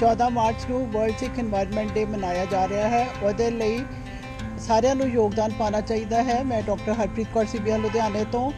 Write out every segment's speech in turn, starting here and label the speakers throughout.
Speaker 1: 14 March ਨੂੰ world ਸਿੱਖ environment ਡੇ ਮਨਾਇਆ ਜਾ ਰਿਹਾ ਹੈ। ਉਹਦੇ ਲਈ ਸਾਰਿਆਂ ਨੂੰ ਯੋਗਦਾਨ ਪਾਉਣਾ ਚਾਹੀਦਾ ਹੈ। ਮੈਂ ਡਾਕਟਰ ਹਰਪ੍ਰੀਤ ਕੌਰ ਸੀਬੀਆ, ਲੁਧਿਆਣੇ ਤੋਂ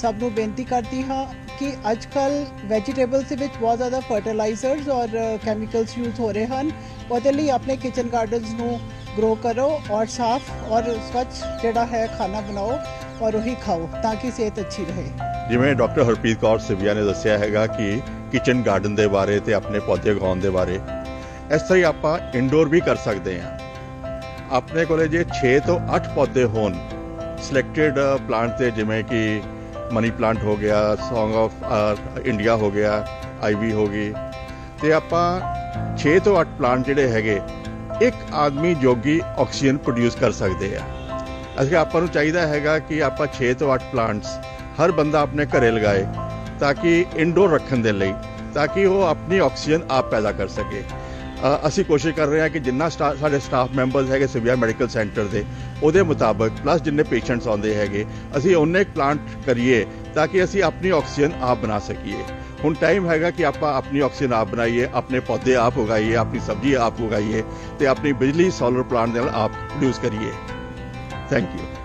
Speaker 1: ਸਭ ਨੂੰ ਬੇਨਤੀ ਕਰਦੀ ਹਾਂ ਕਿ ਅੱਜ ਅੱਜਕੱਲ ਵੈਜੀਟੇਬਲਸ ਦੇ ਵਿੱਚ ਬਹੁਤ ਜ਼ਿਆਦਾ ਫਰਟੀਲਾਈਜ਼ਰਸ ਔਰ ਕੈਮੀਕਲਸ ਯੂਜ਼ ਹੋ ਰਹੇ ਹਨ। ਉਹਦੇ ਲਈ ਆਪਣੇ ਕਿਚਨ ਗਾਰਡਨਸ ਨੂੰ ਗਰੋ ਕਰੋ ਔਰ ਸਾਫ਼ ਔਰ ਸਵੱਛ ਜਿਹੜਾ ਹੈ ਖਾਣਾ ਬਣਾਓ ਔਰ ਉਹੀ ਖਾਓ ਤਾਂ ਕਿ ਸਿਹਤ ਅੱਛੀ ਰਹੇ।
Speaker 2: ਜਿਵੇਂ ਡਾਕਟਰ ਹਰਪ੍ਰੀਤ ਕੌਰ ਸਿਵਿਆ ਨੇ ਦੱਸਿਆ ਹੈਗਾ ਕਿ ਕਿਚਨ ਗਾਰਡਨ ਦੇ ਬਾਰੇ ਤੇ ਆਪਣੇ ਪੌਦੇ ਉਗਾਉਣ ਦੇ ਬਾਰੇ, ਇਸ ਤਰ੍ਹਾਂ ਹੀ ਆਪਾਂ ਇਨਡੋਰ ਵੀ ਕਰ ਸਕਦੇ ਹਾਂ। ਆਪਣੇ ਕੋਲੇ ਜੇ 6 ਤੋਂ 8 ਪੌਦੇ ਹੋਣ ਸਿਲੈਕਟਡ ਪਲਾਂਟ ਤੇ ਜਿਵੇਂ ਕਿ ਮਨੀ ਪਲਾਂਟ ਹੋ ਗਿਆ ਸੌਂਗ ਆਫ ਇੰਡੀਆ ਹੋ ਗਿਆ ਆਈਵੀ ਹੋ ਗਈ, ਤੇ ਆਪਾਂ 6 ਤੋਂ 8 ਪਲਾਂਟ ਜਿਹੜੇ ਹੈਗੇ, ਇੱਕ ਆਦਮੀ ਜੋਗੀ ਆਕਸੀਜਨ ਪ੍ਰੋਡਿਊਸ ਕਰ ਸਕਦੇ ਆ। ਅਸੀਂ ਆਪਾਂ ਨੂੰ ਚਾਹੀਦਾ ਹੈਗਾ ਕਿ ਆਪਾਂ 6 ਤੋਂ 8 ਪਲਾਂਟਸ ਹਰ ਬੰਦਾ ਆਪਣੇ ਘਰੇ ਲਗਾਏ। ਤਾਂ ਕਿ ਇਨਡੋਰ ਰੱਖਣ ਦੇ ਲਈ ਤਾਂ ਕਿ ਉਹ ਆਪਣੀ ਆਕਸੀਜਨ ਆਪ ਪੈਦਾ ਕਰ ਸਕੇ ਅਸੀਂ ਕੋਸ਼ਿਸ਼ ਕਰ ਰਹੇ ਹਾਂ ਕਿ ਜਿੰਨਾ ਸਟਾ- ਸਾਡੇ ਸਟਾਫ ਮੈਂਬਰਸ ਹੈਗੇ ਸਿਵਿਆ ਮੈਡੀਕਲ ਸੈਂਟਰ ਦੇ ਉਹਦੇ ਮੁਤਾਬਕ ਪਲੱਸ ਜਿੰਨੇ ਪੇਸ਼ੈਂਟਸ ਆਉਂਦੇ ਹੈਗੇ ਅਸੀਂ ਉਹਨੇ ਪਲਾਂਟ ਕਰੀਏ ਤਾਂ ਕਿ ਅਸੀਂ ਆਪਣੀ ਆਕਸੀਜਨ ਆਪ ਬਣਾ ਸਕੀਏ ਹੁਣ ਟਾਈਮ ਹੈਗਾ ਕਿ ਆਪਾਂ ਆਪਣੀ ਆਕਸੀਜਨ ਆਪ ਬਣਾਈਏ ਆਪਣੇ ਪੌਦੇ ਆਪ ਉਗਾਈਏ ਆਪਣੀ ਸਬਜ਼ੀ ਆਪ ਉਗਾਈਏ ਤੇ ਆਪਣੀ ਬਿਜਲੀ ਸੋਲਰ ਪਲਾਂਟ ਦੇ ਨਾਲ ਆਪ ਪ੍ਰੋਡਿਊਸ ਕਰੀਏ ਥੈਂਕ ਯੂ